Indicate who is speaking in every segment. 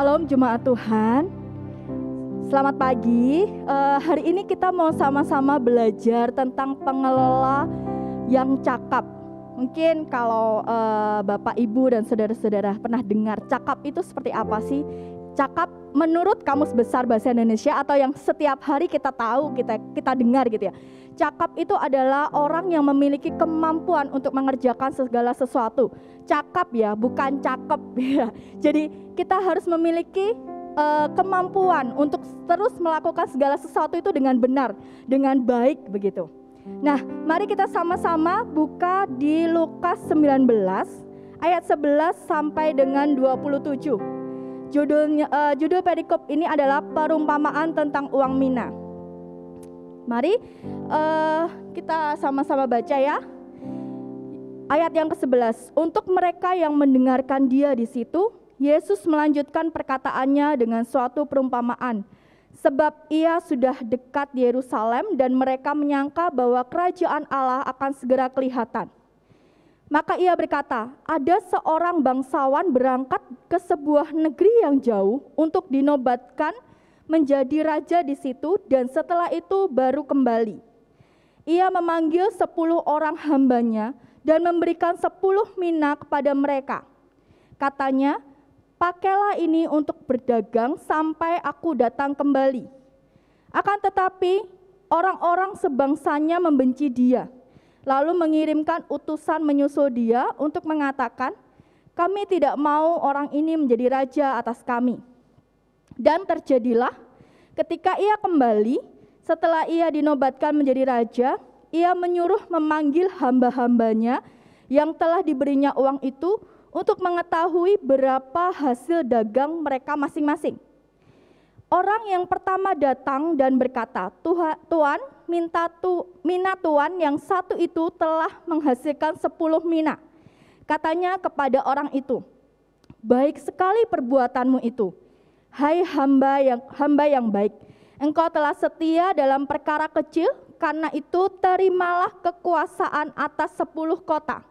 Speaker 1: Shalom jemaat Tuhan. Selamat pagi. Uh, hari ini kita mau sama-sama belajar tentang pengelola yang cakap. Mungkin kalau uh, Bapak Ibu dan saudara-saudara pernah dengar cakap itu seperti apa sih? Cakap menurut Kamus Besar Bahasa Indonesia atau yang setiap hari kita tahu, kita kita dengar gitu ya. Cakap itu adalah orang yang memiliki kemampuan untuk mengerjakan segala sesuatu. Cakap ya, bukan cakep ya. Jadi kita harus memiliki uh, kemampuan untuk terus melakukan segala sesuatu itu dengan benar, dengan baik begitu. Nah, mari kita sama-sama buka di Lukas 19 ayat 11 sampai dengan 27. Judulnya uh, judul perikop ini adalah perumpamaan tentang uang mina. Mari uh, kita sama-sama baca ya. Ayat yang ke-11. Untuk mereka yang mendengarkan dia di situ, Yesus melanjutkan perkataannya dengan suatu perumpamaan. Sebab ia sudah dekat Yerusalem dan mereka menyangka bahwa kerajaan Allah akan segera kelihatan. Maka ia berkata, ada seorang bangsawan berangkat ke sebuah negeri yang jauh untuk dinobatkan menjadi raja di situ dan setelah itu baru kembali. Ia memanggil sepuluh orang hambanya dan memberikan sepuluh mina kepada mereka. Katanya, pakailah ini untuk berdagang sampai aku datang kembali. Akan tetapi, orang-orang sebangsanya membenci dia, lalu mengirimkan utusan menyusul dia untuk mengatakan, "Kami tidak mau orang ini menjadi raja atas kami." Dan terjadilah ketika ia kembali, setelah ia dinobatkan menjadi raja, ia menyuruh memanggil hamba-hambanya yang telah diberinya uang itu untuk mengetahui berapa hasil dagang mereka masing-masing. Orang yang pertama datang dan berkata, Tuhan, minta tu, mina Tuhan yang satu itu telah menghasilkan sepuluh mina. Katanya kepada orang itu, baik sekali perbuatanmu itu. Hai hamba yang hamba yang baik, engkau telah setia dalam perkara kecil, karena itu terimalah kekuasaan atas sepuluh kota.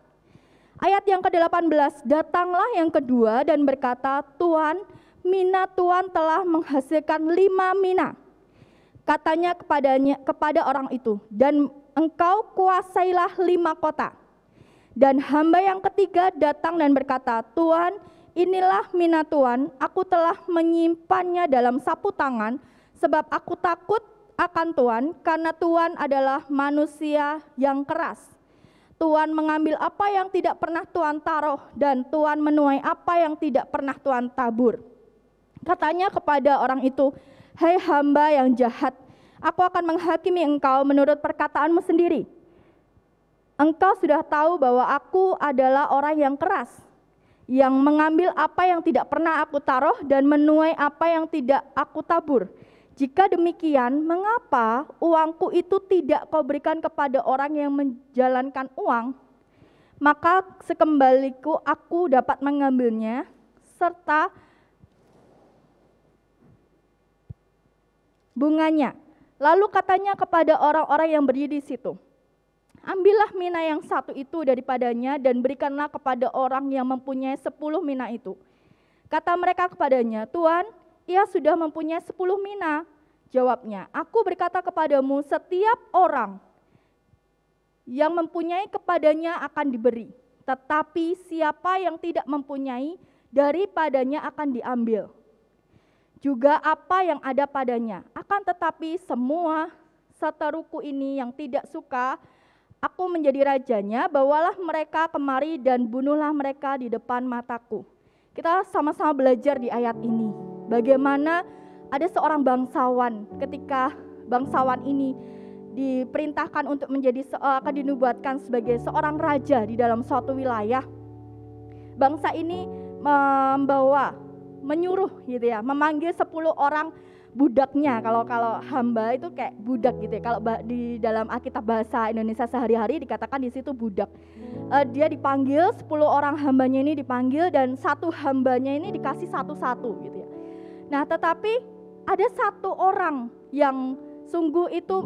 Speaker 1: Ayat yang ke-18, datanglah yang kedua dan berkata, Tuhan, mina Tuhan telah menghasilkan lima mina. Katanya kepadanya, kepada orang itu, dan engkau kuasailah lima kota. Dan hamba yang ketiga datang dan berkata, Tuhan, inilah mina Tuhan, aku telah menyimpannya dalam sapu tangan, sebab aku takut akan Tuhan, karena Tuhan adalah manusia yang keras. Tuhan mengambil apa yang tidak pernah Tuhan taruh dan Tuhan menuai apa yang tidak pernah Tuhan tabur. Katanya kepada orang itu, "Hai hamba yang jahat, aku akan menghakimi engkau menurut perkataanmu sendiri. Engkau sudah tahu bahwa aku adalah orang yang keras, yang mengambil apa yang tidak pernah aku taruh dan menuai apa yang tidak aku tabur." Jika demikian, mengapa uangku itu tidak kau berikan kepada orang yang menjalankan uang? Maka sekembaliku aku dapat mengambilnya serta bunganya. Lalu katanya kepada orang-orang yang berdiri di situ, Ambillah mina yang satu itu daripadanya dan berikanlah kepada orang yang mempunyai sepuluh mina itu. Kata mereka kepadanya, Tuhan, ia sudah mempunyai sepuluh mina. Jawabnya, aku berkata kepadamu setiap orang yang mempunyai kepadanya akan diberi. Tetapi siapa yang tidak mempunyai, daripadanya akan diambil. Juga apa yang ada padanya. Akan tetapi semua seteruku ini yang tidak suka, aku menjadi rajanya, bawalah mereka kemari dan bunuhlah mereka di depan mataku. Kita sama-sama belajar di ayat ini Bagaimana ada seorang bangsawan ketika bangsawan ini diperintahkan untuk menjadi eh, akan dinubuatkan sebagai seorang raja di dalam suatu wilayah. Bangsa ini membawa menyuruh gitu ya, memanggil 10 orang budaknya. Kalau kalau hamba itu kayak budak gitu ya. Kalau di dalam Alkitab bahasa Indonesia sehari-hari dikatakan di situ budak. Uh, dia dipanggil 10 orang hambanya ini dipanggil dan satu hambanya ini dikasih satu-satu gitu ya. Nah, tetapi ada satu orang yang sungguh itu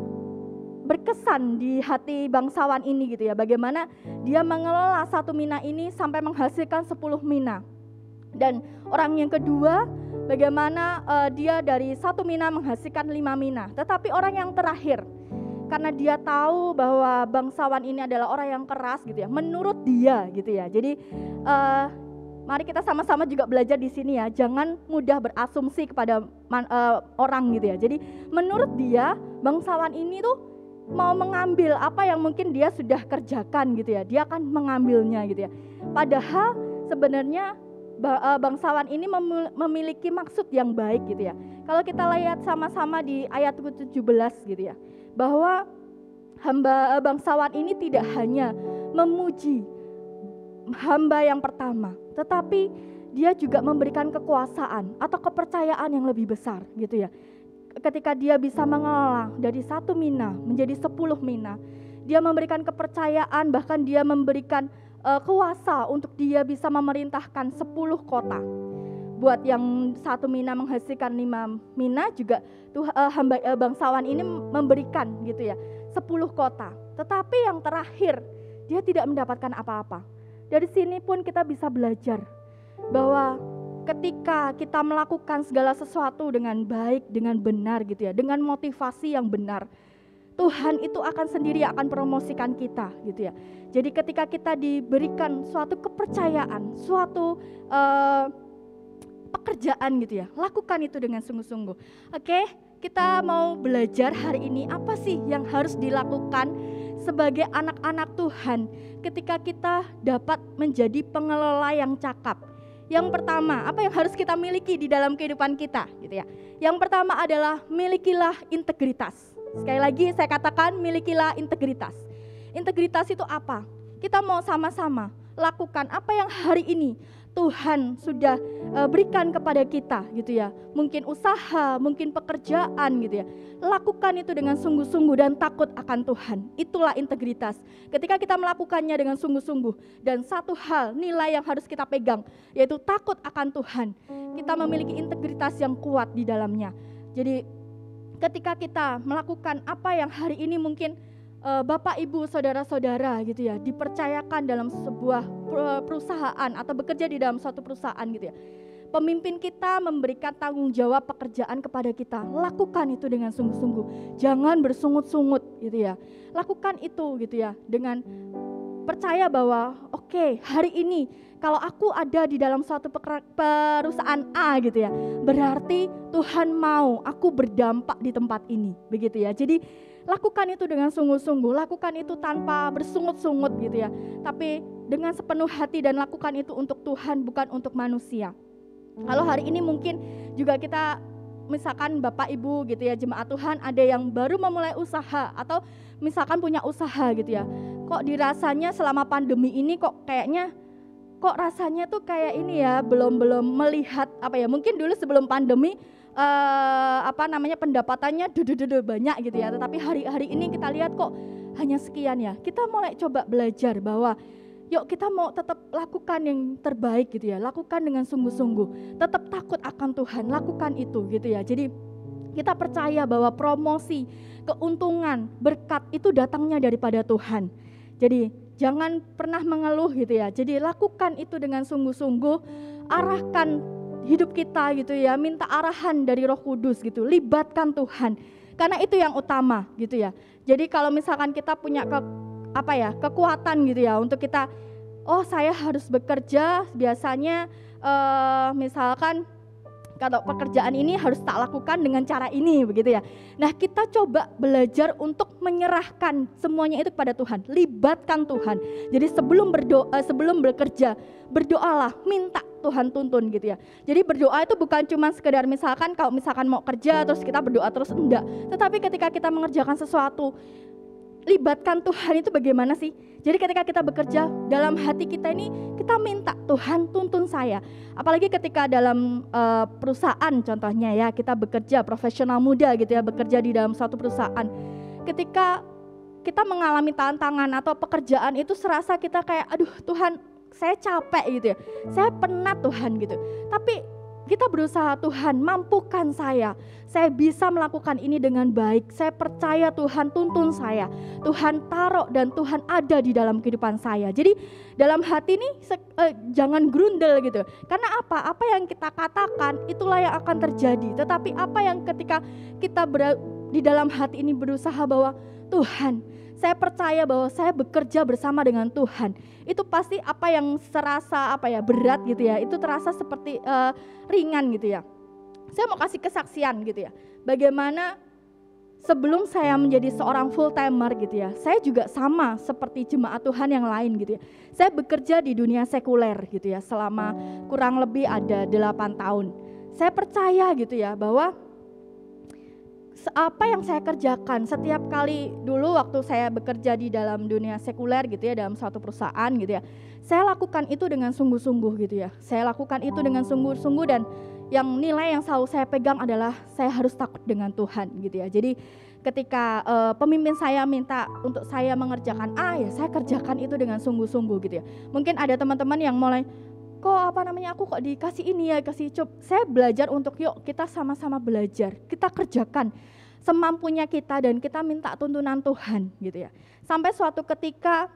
Speaker 1: berkesan di hati bangsawan ini gitu ya. Bagaimana dia mengelola satu mina ini sampai menghasilkan 10 mina. Dan orang yang kedua bagaimana uh, dia dari satu mina menghasilkan lima mina. Tetapi orang yang terakhir, karena dia tahu bahwa bangsawan ini adalah orang yang keras gitu ya, menurut dia gitu ya. Jadi uh, mari kita sama-sama juga belajar di sini ya, jangan mudah berasumsi kepada man, uh, orang gitu ya. Jadi menurut dia bangsawan ini tuh mau mengambil apa yang mungkin dia sudah kerjakan gitu ya, dia akan mengambilnya gitu ya. Padahal sebenarnya bangsawan ini memiliki maksud yang baik gitu ya. Kalau kita lihat sama-sama di ayat 17 gitu ya, bahwa hamba eh, bangsawan ini tidak hanya memuji hamba yang pertama, tetapi dia juga memberikan kekuasaan atau kepercayaan yang lebih besar gitu ya. Ketika dia bisa mengelola dari satu mina menjadi sepuluh mina, dia memberikan kepercayaan bahkan dia memberikan uh, kuasa untuk dia bisa memerintahkan 10 kota. Buat yang satu mina menghasilkan lima mina juga tuh uh, hamba uh, bangsawan ini memberikan gitu ya 10 kota. Tetapi yang terakhir dia tidak mendapatkan apa-apa. Dari sini pun kita bisa belajar bahwa ketika kita melakukan segala sesuatu dengan baik, dengan benar gitu ya, dengan motivasi yang benar, Tuhan itu akan sendiri akan promosikan kita gitu ya. Jadi ketika kita diberikan suatu kepercayaan, suatu uh, pekerjaan gitu ya, lakukan itu dengan sungguh-sungguh. Oke, kita mau belajar hari ini apa sih yang harus dilakukan sebagai anak-anak Tuhan ketika kita dapat menjadi pengelola yang cakap. Yang pertama, apa yang harus kita miliki di dalam kehidupan kita gitu ya. Yang pertama adalah milikilah integritas Sekali lagi saya katakan milikilah integritas. Integritas itu apa? Kita mau sama-sama lakukan apa yang hari ini Tuhan sudah uh, berikan kepada kita gitu ya. Mungkin usaha, mungkin pekerjaan gitu ya. Lakukan itu dengan sungguh-sungguh dan takut akan Tuhan. Itulah integritas. Ketika kita melakukannya dengan sungguh-sungguh dan satu hal nilai yang harus kita pegang yaitu takut akan Tuhan. Kita memiliki integritas yang kuat di dalamnya. Jadi ketika kita melakukan apa yang hari ini mungkin uh, Bapak Ibu saudara-saudara gitu ya dipercayakan dalam sebuah perusahaan atau bekerja di dalam suatu perusahaan gitu ya. Pemimpin kita memberikan tanggung jawab pekerjaan kepada kita. Lakukan itu dengan sungguh-sungguh. Jangan bersungut-sungut gitu ya. Lakukan itu gitu ya dengan percaya bahwa oke okay, hari ini kalau aku ada di dalam suatu perusahaan A gitu ya, berarti Tuhan mau aku berdampak di tempat ini, begitu ya. Jadi lakukan itu dengan sungguh-sungguh, lakukan itu tanpa bersungut-sungut gitu ya. Tapi dengan sepenuh hati dan lakukan itu untuk Tuhan bukan untuk manusia. Kalau hari ini mungkin juga kita misalkan Bapak Ibu gitu ya jemaat Tuhan ada yang baru memulai usaha atau misalkan punya usaha gitu ya. Kok dirasanya selama pandemi ini kok kayaknya kok rasanya tuh kayak ini ya belum belum melihat apa ya mungkin dulu sebelum pandemi uh, apa namanya pendapatannya dudu banyak gitu ya. Tetapi hari-hari ini kita lihat kok hanya sekian ya. Kita mulai coba belajar bahwa yuk kita mau tetap lakukan yang terbaik gitu ya. Lakukan dengan sungguh-sungguh. Tetap takut akan Tuhan. Lakukan itu gitu ya. Jadi kita percaya bahwa promosi keuntungan berkat itu datangnya daripada Tuhan. Jadi Jangan pernah mengeluh gitu ya. Jadi lakukan itu dengan sungguh-sungguh, arahkan hidup kita gitu ya, minta arahan dari Roh Kudus gitu, libatkan Tuhan. Karena itu yang utama gitu ya. Jadi kalau misalkan kita punya ke, apa ya, kekuatan gitu ya untuk kita oh saya harus bekerja biasanya uh, misalkan kalau pekerjaan ini harus tak lakukan dengan cara ini begitu ya. Nah, kita coba belajar untuk menyerahkan semuanya itu kepada Tuhan, libatkan Tuhan. Jadi sebelum berdoa eh, sebelum bekerja, berdoalah, minta Tuhan tuntun gitu ya. Jadi berdoa itu bukan cuma sekedar misalkan kalau misalkan mau kerja terus kita berdoa terus enggak, tetapi ketika kita mengerjakan sesuatu libatkan Tuhan itu bagaimana sih? Jadi ketika kita bekerja dalam hati kita ini kita minta Tuhan tuntun saya. Apalagi ketika dalam uh, perusahaan contohnya ya kita bekerja profesional muda gitu ya bekerja di dalam suatu perusahaan. Ketika kita mengalami tantangan atau pekerjaan itu serasa kita kayak aduh Tuhan saya capek gitu ya. Saya penat Tuhan gitu. Tapi kita berusaha Tuhan mampukan saya. Saya bisa melakukan ini dengan baik. Saya percaya Tuhan tuntun saya. Tuhan taruh dan Tuhan ada di dalam kehidupan saya. Jadi dalam hati ini eh, jangan grundel gitu. Karena apa? Apa yang kita katakan itulah yang akan terjadi. Tetapi apa yang ketika kita ber, di dalam hati ini berusaha bahwa Tuhan saya percaya bahwa saya bekerja bersama dengan Tuhan. Itu pasti apa yang serasa apa ya berat gitu ya. Itu terasa seperti uh, ringan gitu ya. Saya mau kasih kesaksian gitu ya. Bagaimana sebelum saya menjadi seorang full timer gitu ya, saya juga sama seperti jemaat Tuhan yang lain gitu ya. Saya bekerja di dunia sekuler gitu ya selama kurang lebih ada 8 tahun. Saya percaya gitu ya bahwa apa yang saya kerjakan? Setiap kali dulu waktu saya bekerja di dalam dunia sekuler gitu ya dalam suatu perusahaan gitu ya saya lakukan itu dengan sungguh-sungguh gitu ya. Saya lakukan itu dengan sungguh-sungguh dan yang nilai yang selalu saya pegang adalah saya harus takut dengan Tuhan gitu ya. Jadi ketika uh, pemimpin saya minta untuk saya mengerjakan A ya saya kerjakan itu dengan sungguh-sungguh gitu ya. Mungkin ada teman-teman yang mulai kok apa namanya aku kok dikasih ini ya kasih cup saya belajar untuk yuk kita sama-sama belajar kita kerjakan semampunya kita dan kita minta tuntunan Tuhan gitu ya sampai suatu ketika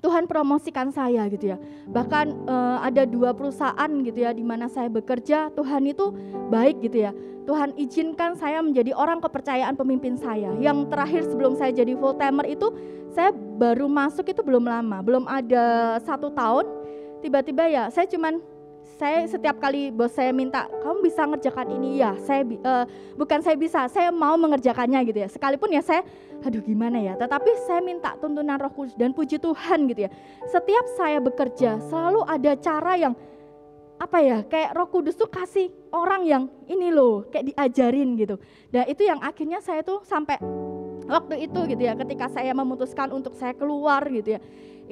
Speaker 1: Tuhan promosikan saya gitu ya. Bahkan uh, ada dua perusahaan gitu ya di mana saya bekerja, Tuhan itu baik gitu ya. Tuhan izinkan saya menjadi orang kepercayaan pemimpin saya. Yang terakhir sebelum saya jadi full timer itu, saya baru masuk itu belum lama, belum ada satu tahun tiba-tiba ya saya cuman saya setiap kali bos saya minta kamu bisa ngerjakan ini? Ya saya uh, bukan saya bisa saya mau mengerjakannya gitu ya. Sekalipun ya saya aduh gimana ya? Tetapi saya minta tuntunan Roh Kudus dan puji Tuhan gitu ya. Setiap saya bekerja selalu ada cara yang apa ya kayak Roh Kudus tuh kasih orang yang ini loh kayak diajarin gitu. Dan itu yang akhirnya saya tuh sampai waktu itu gitu ya ketika saya memutuskan untuk saya keluar gitu ya.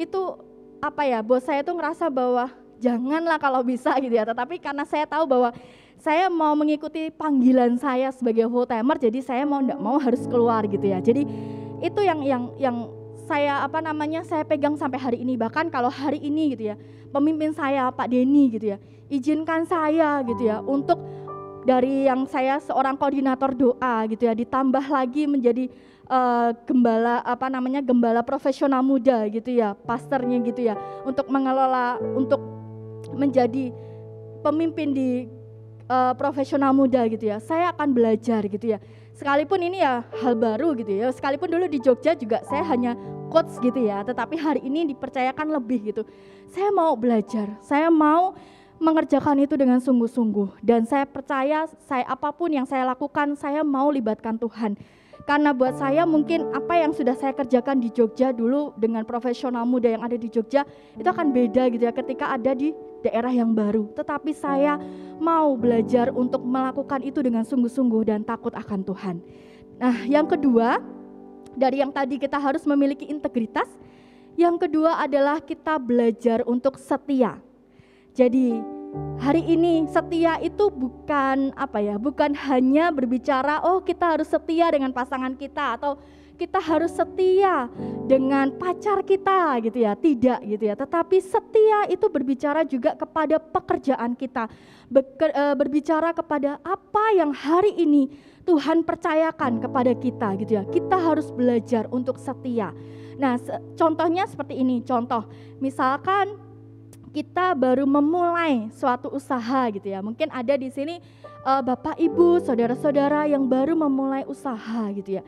Speaker 1: Itu apa ya bos saya tuh ngerasa bahwa janganlah kalau bisa gitu ya. Tetapi karena saya tahu bahwa saya mau mengikuti panggilan saya sebagai full timer jadi saya mau tidak mau harus keluar gitu ya. Jadi itu yang yang yang saya apa namanya saya pegang sampai hari ini. Bahkan kalau hari ini gitu ya pemimpin saya Pak Denny gitu ya izinkan saya gitu ya untuk dari yang saya seorang koordinator doa gitu ya ditambah lagi menjadi uh, gembala apa namanya gembala profesional muda gitu ya, pastornya gitu ya, untuk mengelola untuk menjadi pemimpin di uh, profesional muda gitu ya. Saya akan belajar gitu ya. Sekalipun ini ya hal baru gitu ya. Sekalipun dulu di Jogja juga saya hanya coach gitu ya, tetapi hari ini dipercayakan lebih gitu. Saya mau belajar, saya mau mengerjakan itu dengan sungguh-sungguh dan saya percaya saya apa pun yang saya lakukan saya mau libatkan Tuhan karena buat saya mungkin apa yang sudah saya kerjakan di Jogja dulu dengan profesional muda yang ada di Jogja itu akan beda gitu ya ketika ada di daerah yang baru. Tetapi saya mau belajar untuk melakukan itu dengan sungguh-sungguh dan takut akan Tuhan. Nah, yang kedua dari yang tadi kita harus memiliki integritas, yang kedua adalah kita belajar untuk setia. Jadi hari ini setia itu bukan apa ya, bukan hanya berbicara oh kita harus setia dengan pasangan kita atau kita harus setia dengan pacar kita gitu ya, tidak gitu ya. Tetapi setia itu berbicara juga kepada pekerjaan kita, e, berbicara kepada apa yang hari ini Tuhan percayakan kepada kita gitu ya. Kita harus belajar untuk setia. Nah, contohnya seperti ini, contoh misalkan kita baru memulai suatu usaha gitu ya. Mungkin ada di sini uh, Bapak Ibu, saudara-saudara yang baru memulai usaha gitu ya.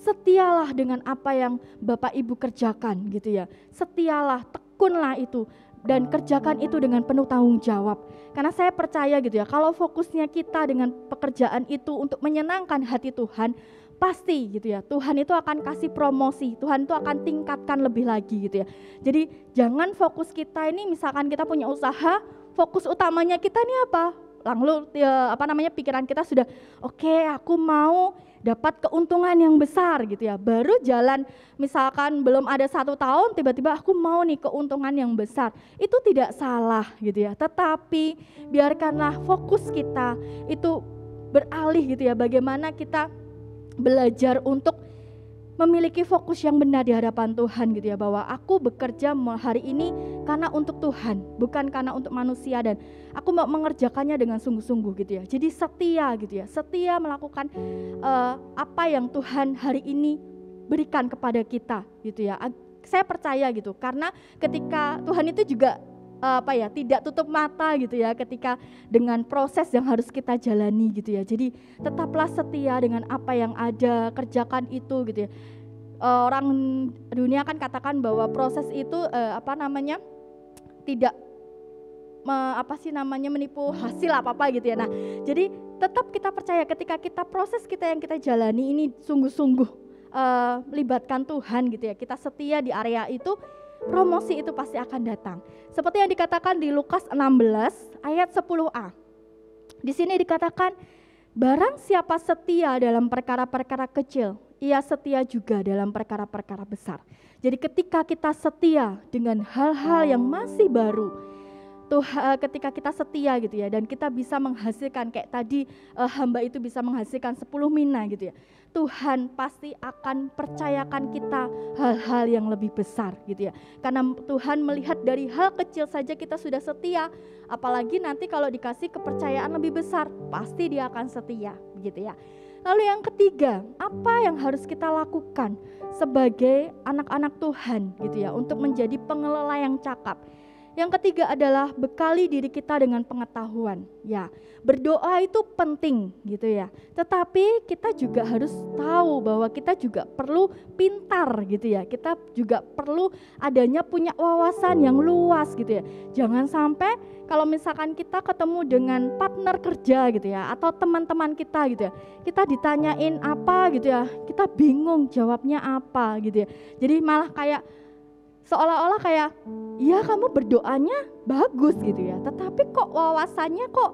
Speaker 1: Setialah dengan apa yang Bapak Ibu kerjakan gitu ya. Setialah, tekunlah itu dan kerjakan itu dengan penuh tanggung jawab. Karena saya percaya gitu ya, kalau fokusnya kita dengan pekerjaan itu untuk menyenangkan hati Tuhan, pasti gitu ya. Tuhan itu akan kasih promosi Tuhan itu akan tingkatkan lebih lagi gitu ya. Jadi jangan fokus kita ini misalkan kita punya usaha fokus utamanya kita ini apa? Lalu ya, apa namanya pikiran kita sudah oke okay, aku mau dapat keuntungan yang besar gitu ya. Baru jalan misalkan belum ada satu tahun tiba-tiba aku mau nih keuntungan yang besar. Itu tidak salah gitu ya. Tetapi biarkanlah fokus kita itu beralih gitu ya. Bagaimana kita belajar untuk memiliki fokus yang benar di hadapan Tuhan gitu ya bahwa aku bekerja hari ini karena untuk Tuhan bukan karena untuk manusia dan aku mau mengerjakannya dengan sungguh-sungguh gitu ya. Jadi setia gitu ya setia melakukan uh, apa yang Tuhan hari ini berikan kepada kita gitu ya. Saya percaya gitu karena ketika Tuhan itu juga apa ya tidak tutup mata gitu ya ketika dengan proses yang harus kita jalani gitu ya. Jadi tetaplah setia dengan apa yang ada kerjakan itu gitu ya. Orang dunia kan katakan bahwa proses itu uh, apa namanya tidak me, apa sih namanya menipu hasil apa apa gitu ya. Nah jadi tetap kita percaya ketika kita proses kita yang kita jalani ini sungguh-sungguh uh, melibatkan Tuhan gitu ya. Kita setia di area itu promosi itu pasti akan datang. Seperti yang dikatakan di Lukas 16 ayat 10a. Di sini dikatakan, barang siapa setia dalam perkara-perkara kecil, ia setia juga dalam perkara-perkara besar. Jadi ketika kita setia dengan hal-hal yang masih baru, tuh uh, ketika kita setia gitu ya dan kita bisa menghasilkan kayak tadi uh, hamba itu bisa menghasilkan 10 mina gitu ya. Tuhan pasti akan percayakan kita hal-hal yang lebih besar gitu ya. Karena Tuhan melihat dari hal kecil saja kita sudah setia, apalagi nanti kalau dikasih kepercayaan lebih besar, pasti dia akan setia gitu ya. Lalu yang ketiga, apa yang harus kita lakukan sebagai anak-anak Tuhan gitu ya untuk menjadi pengelola yang cakap? Yang ketiga adalah bekali diri kita dengan pengetahuan. Ya, berdoa itu penting gitu ya. Tetapi kita juga harus tahu bahwa kita juga perlu pintar gitu ya. Kita juga perlu adanya punya wawasan yang luas gitu ya. Jangan sampai kalau misalkan kita ketemu dengan partner kerja gitu ya atau teman-teman kita gitu ya. Kita ditanyain apa gitu ya. Kita bingung jawabnya apa gitu ya. Jadi malah kayak seolah-olah kayak ya kamu berdoanya bagus gitu ya. Tetapi kok wawasannya kok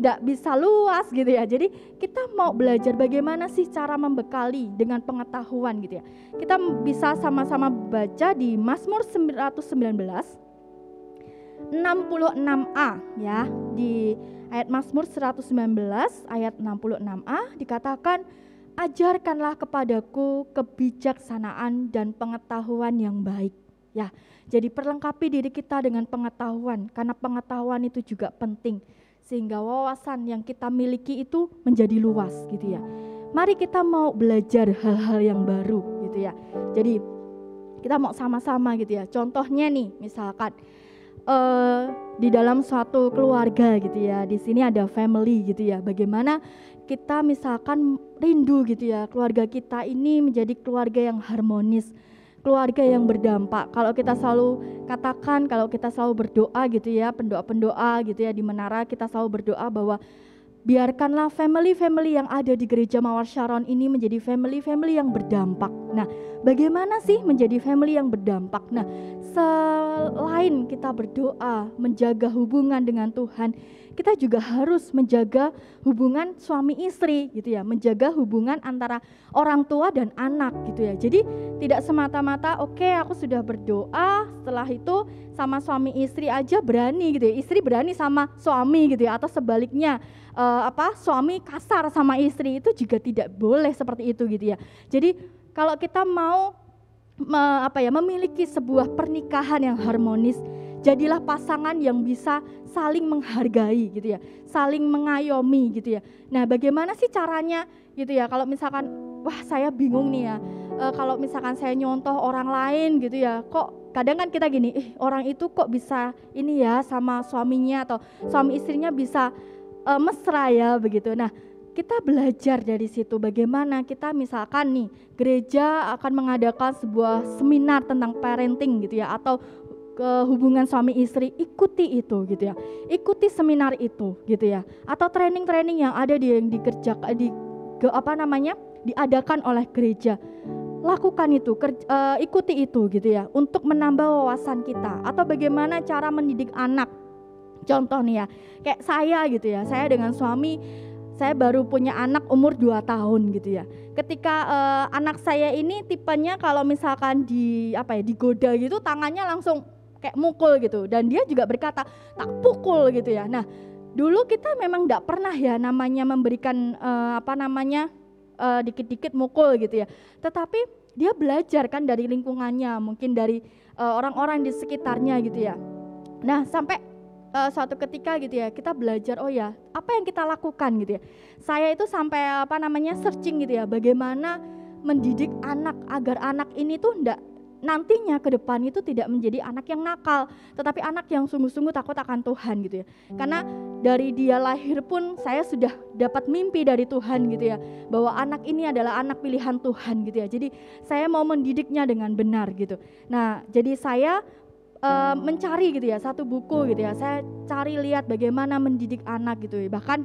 Speaker 1: tidak bisa luas gitu ya. Jadi kita mau belajar bagaimana sih cara membekali dengan pengetahuan gitu ya. Kita bisa sama-sama baca di Mazmur 919 66a ya. Di ayat Mazmur 119 ayat 66a dikatakan ajarkanlah kepadaku kebijaksanaan dan pengetahuan yang baik Ya, jadi perlengkapi diri kita dengan pengetahuan karena pengetahuan itu juga penting sehingga wawasan yang kita miliki itu menjadi luas gitu ya. Mari kita mau belajar hal-hal yang baru gitu ya. Jadi kita mau sama-sama gitu ya. Contohnya nih, misalkan uh, di dalam suatu keluarga gitu ya. Di sini ada family gitu ya. Bagaimana kita misalkan rindu gitu ya keluarga kita ini menjadi keluarga yang harmonis keluarga yang berdampak. Kalau kita selalu katakan, kalau kita selalu berdoa gitu ya, pendoa-pendoa gitu ya di menara kita selalu berdoa bahwa biarkanlah family-family yang ada di gereja Mawar Sharon ini menjadi family-family yang berdampak. Nah, bagaimana sih menjadi family yang berdampak? Nah, selain kita berdoa, menjaga hubungan dengan Tuhan, kita juga harus menjaga hubungan suami istri gitu ya, menjaga hubungan antara orang tua dan anak gitu ya. Jadi tidak semata-mata oke okay, aku sudah berdoa, setelah itu sama suami istri aja berani gitu ya. Istri berani sama suami gitu ya atau sebaliknya uh, apa suami kasar sama istri itu juga tidak boleh seperti itu gitu ya. Jadi kalau kita mau apa ya memiliki sebuah pernikahan yang harmonis jadilah pasangan yang bisa saling menghargai gitu ya, saling mengayomi gitu ya. Nah, bagaimana sih caranya gitu ya? Kalau misalkan wah saya bingung nih ya, e, kalau misalkan saya nyontoh orang lain gitu ya, kok kadang kan kita gini, eh, orang itu kok bisa ini ya sama suaminya atau suami istrinya bisa e, mesra ya begitu. Nah, kita belajar dari situ. Bagaimana kita misalkan nih gereja akan mengadakan sebuah seminar tentang parenting gitu ya atau ke hubungan suami istri ikuti itu gitu ya. Ikuti seminar itu gitu ya. Atau training-training yang ada di yang dikerjakan di ke, apa namanya diadakan oleh gereja. Lakukan itu kerja, uh, ikuti itu gitu ya untuk menambah wawasan kita. Atau bagaimana cara mendidik anak. Contoh nih ya kayak saya gitu ya saya dengan suami saya baru punya anak umur 2 tahun gitu ya. Ketika uh, anak saya ini tipenya kalau misalkan di apa ya digoda gitu tangannya langsung kayak mukul gitu dan dia juga berkata tak pukul gitu ya nah dulu kita memang tidak pernah ya namanya memberikan uh, apa namanya uh, dikit-dikit mukul gitu ya. Tetapi dia belajar kan dari lingkungannya, mungkin dari uh, orang-orang di sekitarnya gitu ya. Nah, sampai uh, suatu ketika gitu ya, kita belajar oh ya, apa yang kita lakukan gitu ya. Saya itu sampai apa namanya searching gitu ya, bagaimana mendidik anak agar anak ini tuh enggak nantinya ke depan itu tidak menjadi anak yang nakal, tetapi anak yang sungguh-sungguh takut akan Tuhan gitu ya. Karena dari dia lahir pun saya sudah dapat mimpi dari Tuhan gitu ya, bahwa anak ini adalah anak pilihan Tuhan gitu ya. Jadi saya mau mendidiknya dengan benar gitu. Nah, jadi saya uh, mencari gitu ya satu buku gitu ya. Saya cari lihat bagaimana mendidik anak gitu ya. Bahkan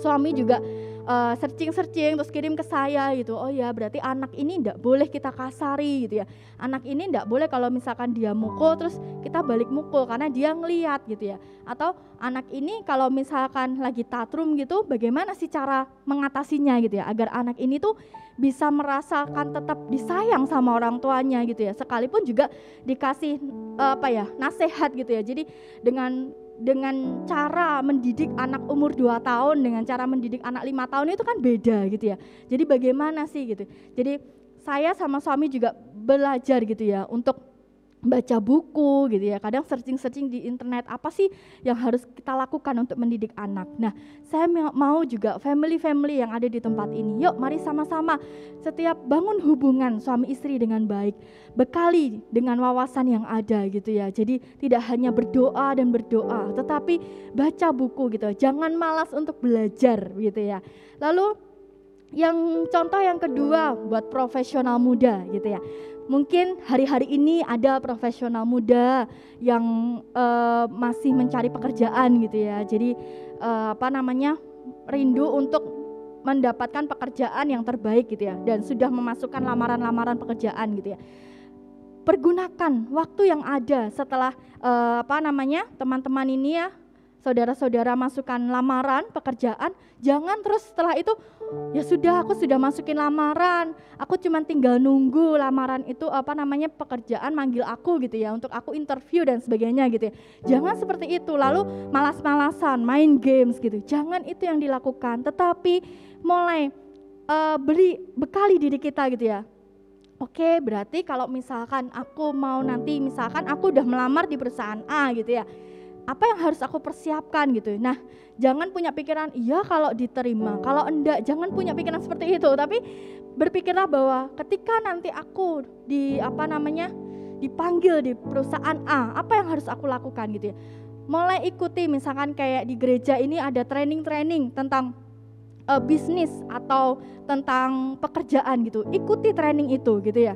Speaker 1: suami juga uh, searching-searching terus kirim ke saya gitu. Oh ya, berarti anak ini ndak boleh kita kasari gitu ya. Anak ini ndak boleh kalau misalkan dia mukul terus kita balik mukul karena dia ngeliat gitu ya. Atau anak ini kalau misalkan lagi tatrum gitu, bagaimana sih cara mengatasinya gitu ya agar anak ini tuh bisa merasakan tetap disayang sama orang tuanya gitu ya. Sekalipun juga dikasih uh, apa ya, nasihat gitu ya. Jadi dengan dengan cara mendidik anak umur 2 tahun dengan cara mendidik anak lima tahun itu kan beda gitu ya. Jadi bagaimana sih gitu. Jadi saya sama suami juga belajar gitu ya untuk baca buku gitu ya. Kadang searching-searching di internet apa sih yang harus kita lakukan untuk mendidik anak. Nah, saya mau juga family-family yang ada di tempat ini. Yuk, mari sama-sama setiap bangun hubungan suami istri dengan baik, bekali dengan wawasan yang ada gitu ya. Jadi tidak hanya berdoa dan berdoa, tetapi baca buku gitu. Jangan malas untuk belajar gitu ya. Lalu yang contoh yang kedua buat profesional muda gitu ya Mungkin hari-hari ini ada profesional muda yang uh, masih mencari pekerjaan gitu ya. Jadi uh, apa namanya? rindu untuk mendapatkan pekerjaan yang terbaik gitu ya dan sudah memasukkan lamaran-lamaran pekerjaan gitu ya. Pergunakan waktu yang ada setelah uh, apa namanya? teman-teman ini ya saudara-saudara masukkan lamaran pekerjaan, jangan terus setelah itu ya sudah aku sudah masukin lamaran, aku cuma tinggal nunggu lamaran itu apa namanya pekerjaan manggil aku gitu ya untuk aku interview dan sebagainya gitu ya. Jangan seperti itu lalu malas-malasan main games gitu. Jangan itu yang dilakukan, tetapi mulai uh, beri bekali diri kita gitu ya. Oke, berarti kalau misalkan aku mau nanti misalkan aku udah melamar di perusahaan A gitu ya apa yang harus aku persiapkan gitu. Nah, jangan punya pikiran iya kalau diterima, kalau enggak jangan punya pikiran seperti itu, tapi berpikirlah bahwa ketika nanti aku di apa namanya dipanggil di perusahaan A, apa yang harus aku lakukan gitu ya. Mulai ikuti misalkan kayak di gereja ini ada training-training tentang uh, bisnis atau tentang pekerjaan gitu. Ikuti training itu gitu ya.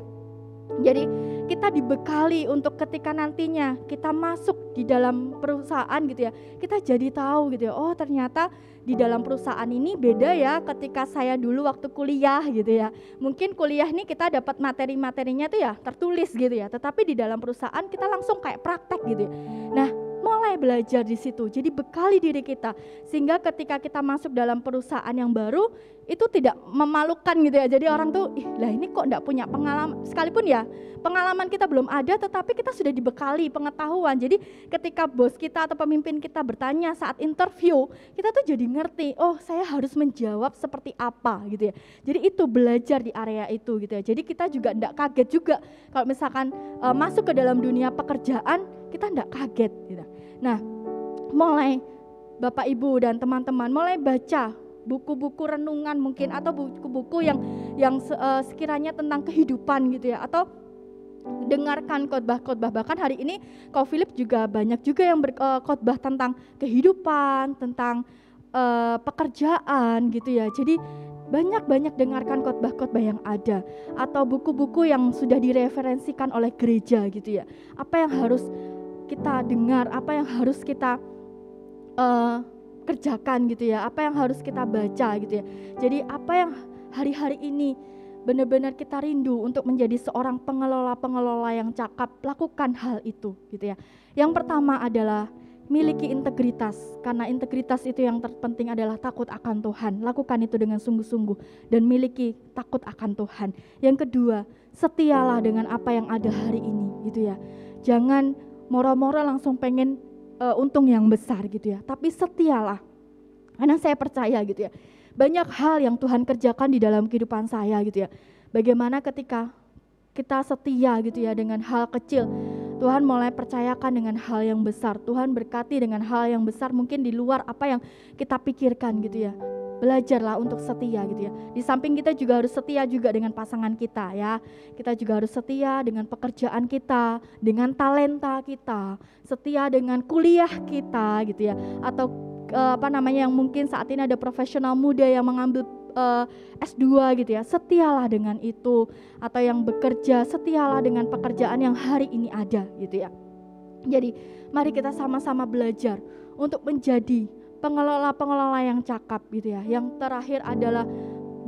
Speaker 1: Jadi kita dibekali untuk ketika nantinya kita masuk di dalam perusahaan gitu ya, kita jadi tahu gitu ya, oh ternyata di dalam perusahaan ini beda ya ketika saya dulu waktu kuliah gitu ya. Mungkin kuliah ini kita dapat materi-materinya tuh ya tertulis gitu ya, tetapi di dalam perusahaan kita langsung kayak praktek gitu ya. Nah, mulai belajar di situ. Jadi bekali diri kita sehingga ketika kita masuk dalam perusahaan yang baru itu tidak memalukan gitu ya. Jadi orang tuh, ih lah ini kok enggak punya pengalaman. Sekalipun ya pengalaman kita belum ada tetapi kita sudah dibekali pengetahuan. Jadi ketika bos kita atau pemimpin kita bertanya saat interview, kita tuh jadi ngerti, oh saya harus menjawab seperti apa gitu ya. Jadi itu belajar di area itu gitu ya. Jadi kita juga enggak kaget juga kalau misalkan uh, masuk ke dalam dunia pekerjaan, kita enggak kaget gitu. Nah, mulai Bapak Ibu dan teman-teman mulai baca buku-buku renungan mungkin atau buku-buku yang yang uh, sekiranya tentang kehidupan gitu ya atau dengarkan khotbah-khotbah. Bahkan hari ini kau Philip juga banyak juga yang berkhotbah uh, tentang kehidupan tentang uh, pekerjaan gitu ya. Jadi banyak-banyak dengarkan khotbah-khotbah yang ada atau buku-buku yang sudah direferensikan oleh gereja gitu ya. Apa yang harus kita dengar apa yang harus kita uh, kerjakan gitu ya, apa yang harus kita baca gitu ya. Jadi apa yang hari-hari ini benar-benar kita rindu untuk menjadi seorang pengelola-pengelola yang cakap, lakukan hal itu gitu ya. Yang pertama adalah miliki integritas karena integritas itu yang terpenting adalah takut akan Tuhan. Lakukan itu dengan sungguh-sungguh dan miliki takut akan Tuhan. Yang kedua, setialah dengan apa yang ada hari ini gitu ya. Jangan moro-moro langsung pengen uh, untung yang besar gitu ya. Tapi setialah. Karena saya percaya gitu ya. banyak hal yang Tuhan kerjakan di dalam kehidupan saya gitu ya. Bagaimana ketika kita setia gitu ya dengan hal kecil. Tuhan mulai percayakan dengan hal yang besar. Tuhan berkati dengan hal yang besar mungkin di luar apa yang kita pikirkan gitu ya. Belajarlah untuk setia gitu ya. Di samping kita juga harus setia juga dengan pasangan kita ya. Kita juga harus setia dengan pekerjaan kita, dengan talenta kita, setia dengan kuliah kita gitu ya. Atau uh, apa namanya yang mungkin saat ini ada profesional muda yang mengambil eh, S2 gitu ya, setialah dengan itu atau yang bekerja, setialah dengan pekerjaan yang hari ini ada gitu ya. Jadi, mari kita sama-sama belajar untuk menjadi pengelola-pengelola yang cakap gitu ya. Yang terakhir adalah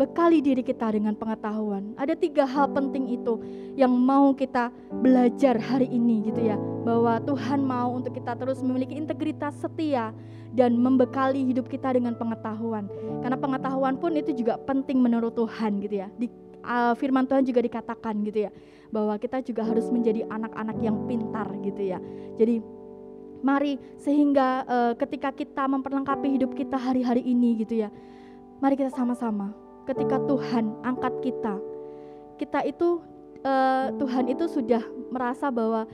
Speaker 1: bekali diri kita dengan pengetahuan. Ada tiga hal penting itu yang mau kita belajar hari ini gitu ya. Bahwa Tuhan mau untuk kita terus memiliki integritas setia dan membekali hidup kita dengan pengetahuan. Karena pengetahuan pun itu juga penting menurut Tuhan gitu ya. Di uh, firman Tuhan juga dikatakan gitu ya. Bahwa kita juga harus menjadi anak-anak yang pintar gitu ya. Jadi mari sehingga uh, ketika kita memperlengkapi hidup kita hari-hari ini gitu ya. Mari kita sama-sama. Ketika Tuhan angkat kita, kita itu uh, Tuhan itu sudah merasa bahwa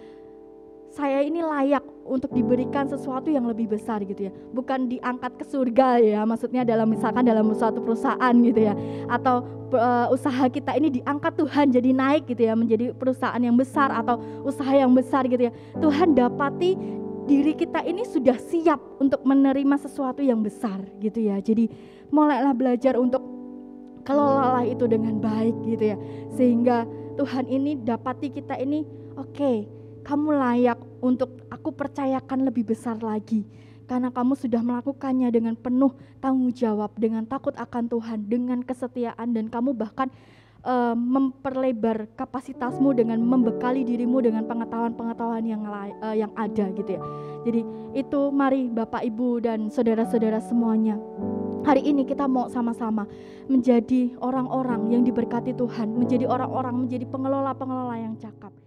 Speaker 1: saya ini layak untuk diberikan sesuatu yang lebih besar gitu ya. Bukan diangkat ke surga ya maksudnya dalam misalkan dalam suatu perusahaan gitu ya. Atau uh, usaha kita ini diangkat Tuhan jadi naik gitu ya menjadi perusahaan yang besar atau usaha yang besar gitu ya. Tuhan dapati diri kita ini sudah siap untuk menerima sesuatu yang besar gitu ya jadi mulailah belajar untuk kelolalah itu dengan baik gitu ya. Sehingga Tuhan ini dapati kita ini oke, okay, kamu layak untuk aku percayakan lebih besar lagi. Karena kamu sudah melakukannya dengan penuh tanggung jawab, dengan takut akan Tuhan, dengan kesetiaan dan kamu bahkan uh, memperlebar kapasitasmu dengan membekali dirimu dengan pengetahuan-pengetahuan yang uh, yang ada gitu ya. Jadi itu mari Bapak Ibu dan saudara-saudara semuanya. Hari ini kita mau sama-sama menjadi orang-orang yang diberkati Tuhan, menjadi orang-orang, menjadi pengelola-pengelola yang cakap.